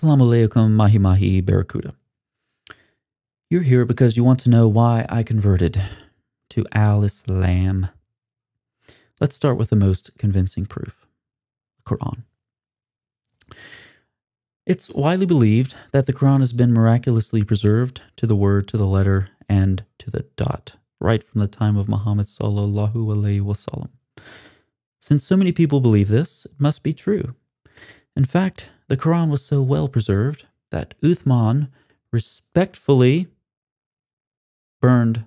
Assalamu alaikum, mahi mahi, barracuda. You're here because you want to know why I converted to Al Islam. Let's start with the most convincing proof the Quran. It's widely believed that the Quran has been miraculously preserved to the word, to the letter, and to the dot, right from the time of Muhammad sallallahu alaihi wasallam. Since so many people believe this, it must be true. In fact, the Quran was so well preserved that Uthman respectfully burned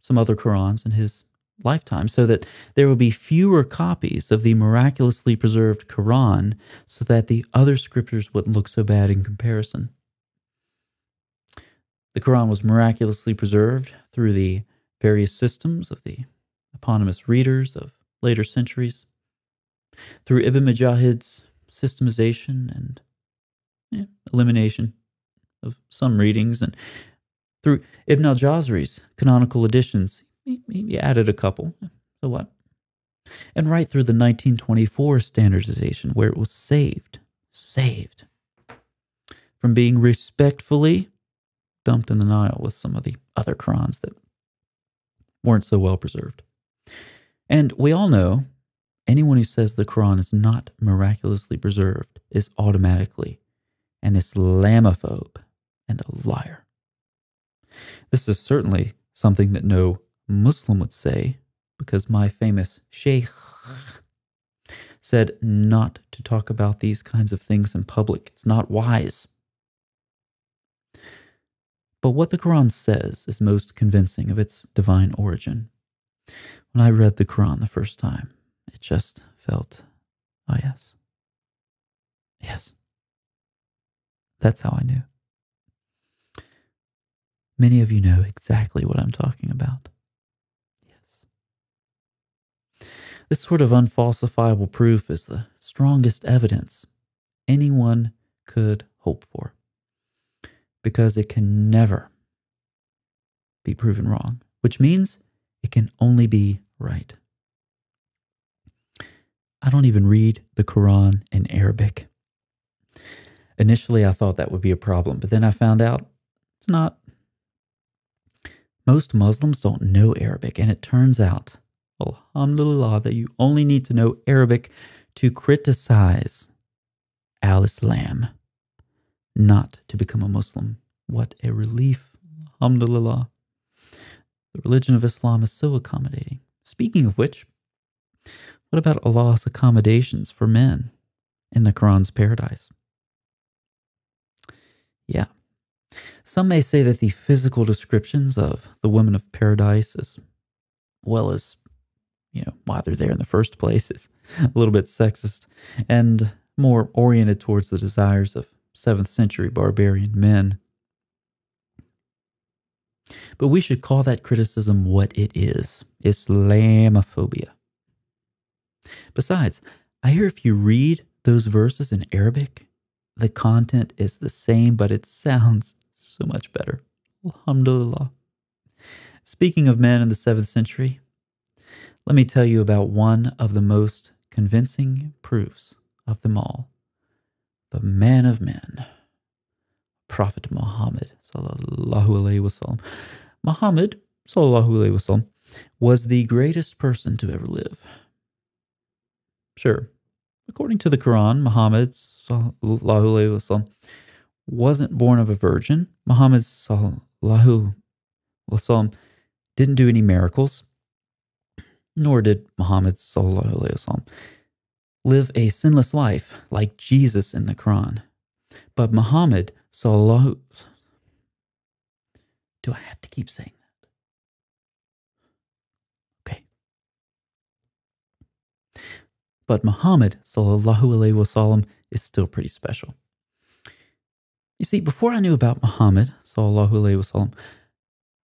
some other Qurans in his lifetime so that there would be fewer copies of the miraculously preserved Quran so that the other scriptures wouldn't look so bad in comparison. The Quran was miraculously preserved through the various systems of the eponymous readers of later centuries, through Ibn Mujahid's systemization and yeah, elimination of some readings, and through Ibn al Jazari's canonical editions he added a couple. So what? And right through the 1924 standardization, where it was saved, saved from being respectfully dumped in the Nile with some of the other Qurans that weren't so well preserved. And we all know anyone who says the Quran is not miraculously preserved is automatically an Islamophobe and a liar. This is certainly something that no Muslim would say, because my famous Sheikh said not to talk about these kinds of things in public. It's not wise. But what the Quran says is most convincing of its divine origin. When I read the Quran the first time, it just felt, oh, yes. Yes. That's how I knew. Many of you know exactly what I'm talking about. Yes. This sort of unfalsifiable proof is the strongest evidence anyone could hope for because it can never be proven wrong, which means it can only be right. I don't even read the Quran in Arabic. Initially, I thought that would be a problem, but then I found out it's not. Most Muslims don't know Arabic, and it turns out alhamdulillah, that you only need to know Arabic to criticize Al Islam, not to become a Muslim. What a relief, alhamdulillah. The religion of Islam is so accommodating. Speaking of which, what about Allah's accommodations for men in the Quran's paradise? Yeah. Some may say that the physical descriptions of the women of paradise, as well as you know, why they're there in the first place is a little bit sexist and more oriented towards the desires of 7th century barbarian men. But we should call that criticism what it is Islamophobia. Besides, I hear if you read those verses in Arabic, the content is the same, but it sounds so much better. Alhamdulillah. Speaking of men in the 7th century, let me tell you about one of the most convincing proofs of them all the man of men, Prophet Muhammad. Muhammad wasallam, was the greatest person to ever live. Sure, according to the Quran, Muhammad wasallam, wasn't born of a virgin. Muhammad wasallam, didn't do any miracles nor did Muhammad وسلم, live a sinless life like Jesus in the Quran. But Muhammad sallallahu Do I have to keep saying But Muhammad wasallam is still pretty special. You see, before I knew about Muhammad wasallam,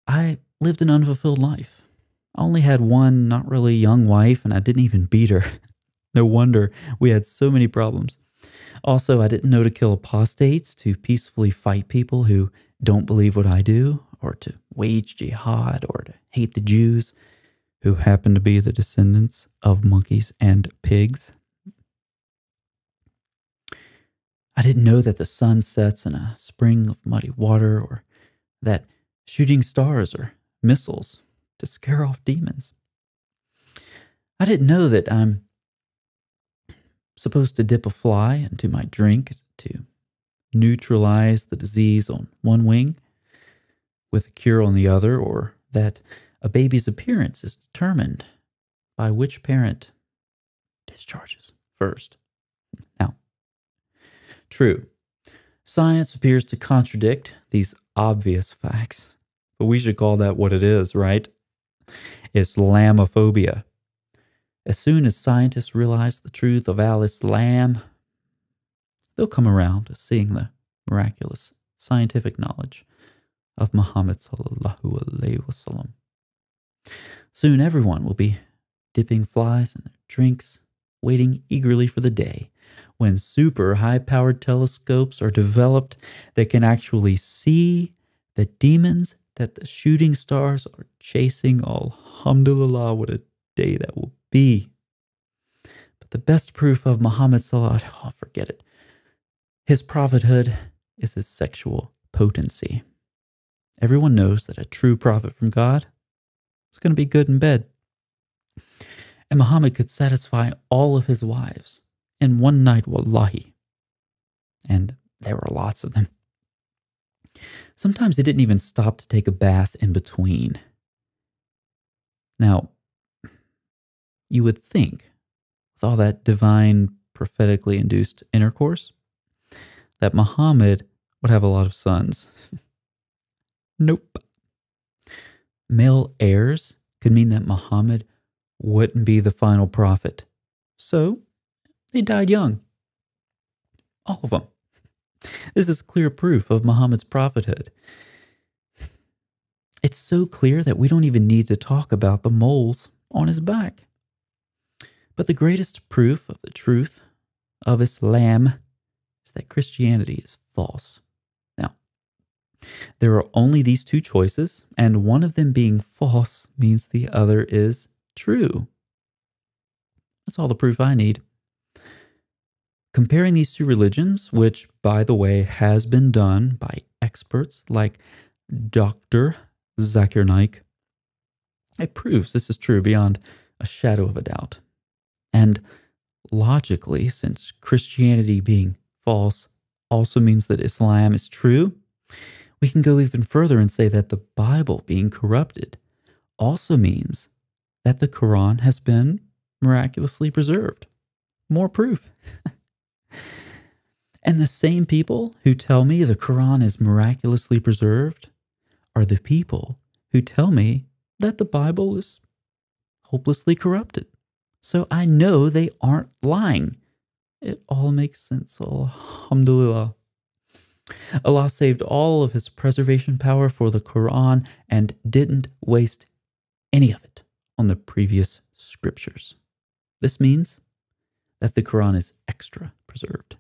I lived an unfulfilled life. I only had one not really young wife, and I didn't even beat her. no wonder we had so many problems. Also, I didn't know to kill apostates, to peacefully fight people who don't believe what I do, or to wage jihad, or to hate the Jews, who happen to be the descendants of monkeys and pigs. I didn't know that the sun sets in a spring of muddy water or that shooting stars are missiles to scare off demons. I didn't know that I'm supposed to dip a fly into my drink to neutralize the disease on one wing with a cure on the other, or that a baby's appearance is determined by which parent discharges first. Now, true, science appears to contradict these obvious facts, but we should call that what it is, right? Islamophobia. As soon as scientists realize the truth of Al Islam, they'll come around to seeing the miraculous scientific knowledge of Muhammad sallallahu alaihi wasallam. Soon everyone will be dipping flies in their drinks, waiting eagerly for the day when super high powered telescopes are developed that can actually see the demons that the shooting stars are chasing. Alhamdulillah, what a day that will be. But the best proof of Muhammad Salah, oh, forget it. His prophethood is his sexual potency. Everyone knows that a true prophet from God is going to be good in bed. And Muhammad could satisfy all of his wives in one night, wallahi. And there were lots of them. Sometimes he didn't even stop to take a bath in between. Now, you would think, with all that divine, prophetically induced intercourse, that Muhammad would have a lot of sons. nope. Male heirs could mean that Muhammad wouldn't be the final prophet. So they died young. All of them. This is clear proof of Muhammad's prophethood. It's so clear that we don't even need to talk about the moles on his back. But the greatest proof of the truth of Islam is that Christianity is false. Now, there are only these two choices, and one of them being false means the other is true. That's all the proof I need. Comparing these two religions, which, by the way, has been done by experts like Dr. Zakir Naik, it proves this is true beyond a shadow of a doubt. And logically, since Christianity being false also means that Islam is true, we can go even further and say that the Bible being corrupted also means that the Quran has been miraculously preserved. More proof. And the same people who tell me the Quran is miraculously preserved are the people who tell me that the Bible is hopelessly corrupted. So I know they aren't lying. It all makes sense. Alhamdulillah. Allah saved all of his preservation power for the Quran and didn't waste any of it on the previous scriptures. This means that the Quran is extra preserved.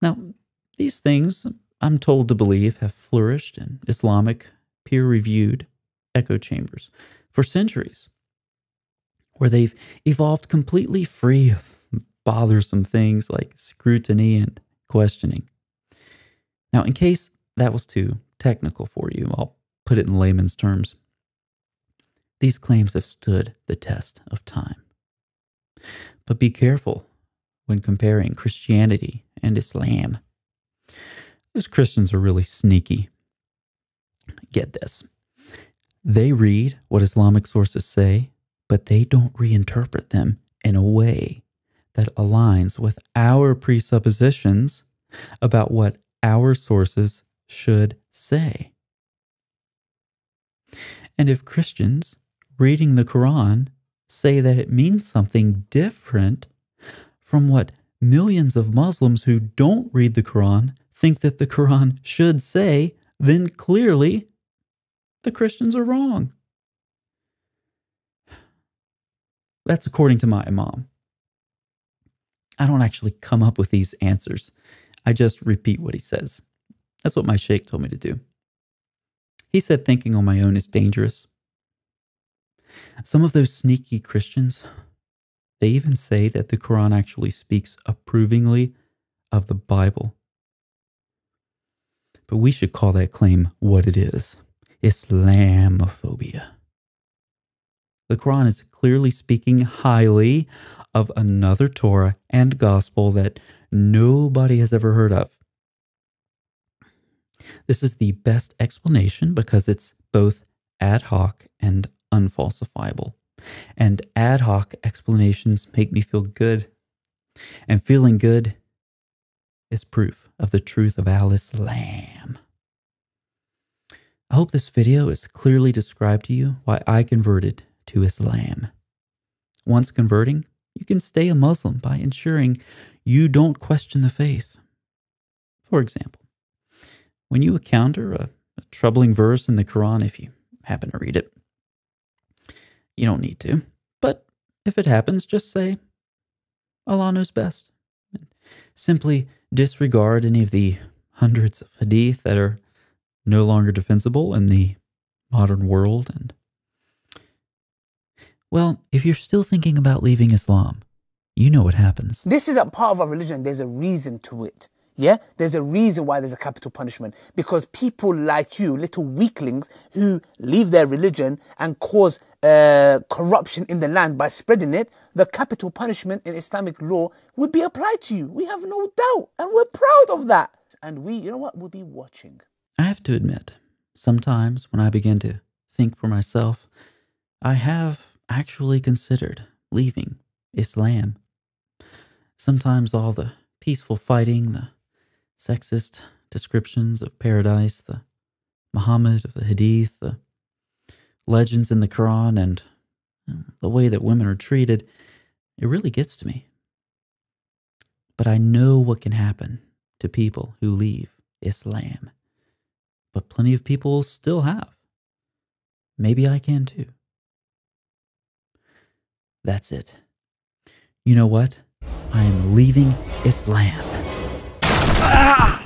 Now, these things, I'm told to believe, have flourished in Islamic peer reviewed echo chambers for centuries, where they've evolved completely free of bothersome things like scrutiny and questioning. Now, in case that was too technical for you, I'll put it in layman's terms. These claims have stood the test of time. But be careful when comparing Christianity and Islam. Those Christians are really sneaky. Get this. They read what Islamic sources say, but they don't reinterpret them in a way that aligns with our presuppositions about what our sources should say. And if Christians reading the Quran say that it means something different from what millions of Muslims who don't read the Quran think that the Quran should say, then clearly the Christians are wrong. That's according to my Imam. I don't actually come up with these answers. I just repeat what he says. That's what my sheikh told me to do. He said thinking on my own is dangerous. Some of those sneaky Christians they even say that the Quran actually speaks approvingly of the Bible. But we should call that claim what it is Islamophobia. The Quran is clearly speaking highly of another Torah and gospel that nobody has ever heard of. This is the best explanation because it's both ad hoc and unfalsifiable. And ad hoc explanations make me feel good. And feeling good is proof of the truth of Al Lamb. I hope this video has clearly described to you why I converted to Islam. Once converting, you can stay a Muslim by ensuring you don't question the faith. For example, when you encounter a, a troubling verse in the Quran, if you happen to read it, you don't need to. But if it happens, just say, Allah knows best. And simply disregard any of the hundreds of hadith that are no longer defensible in the modern world. And, well, if you're still thinking about leaving Islam, you know what happens. This is a part of our religion. There's a reason to it. Yeah, there's a reason why there's a capital punishment because people like you, little weaklings who leave their religion and cause uh, corruption in the land by spreading it, the capital punishment in Islamic law would be applied to you. We have no doubt, and we're proud of that. And we, you know what, we'll be watching. I have to admit, sometimes when I begin to think for myself, I have actually considered leaving Islam. Sometimes all the peaceful fighting, the sexist descriptions of paradise, the Muhammad of the Hadith, the legends in the Quran, and mm, the way that women are treated, it really gets to me. But I know what can happen to people who leave Islam. But plenty of people still have. Maybe I can too. That's it. You know what? I am leaving Islam. 啊！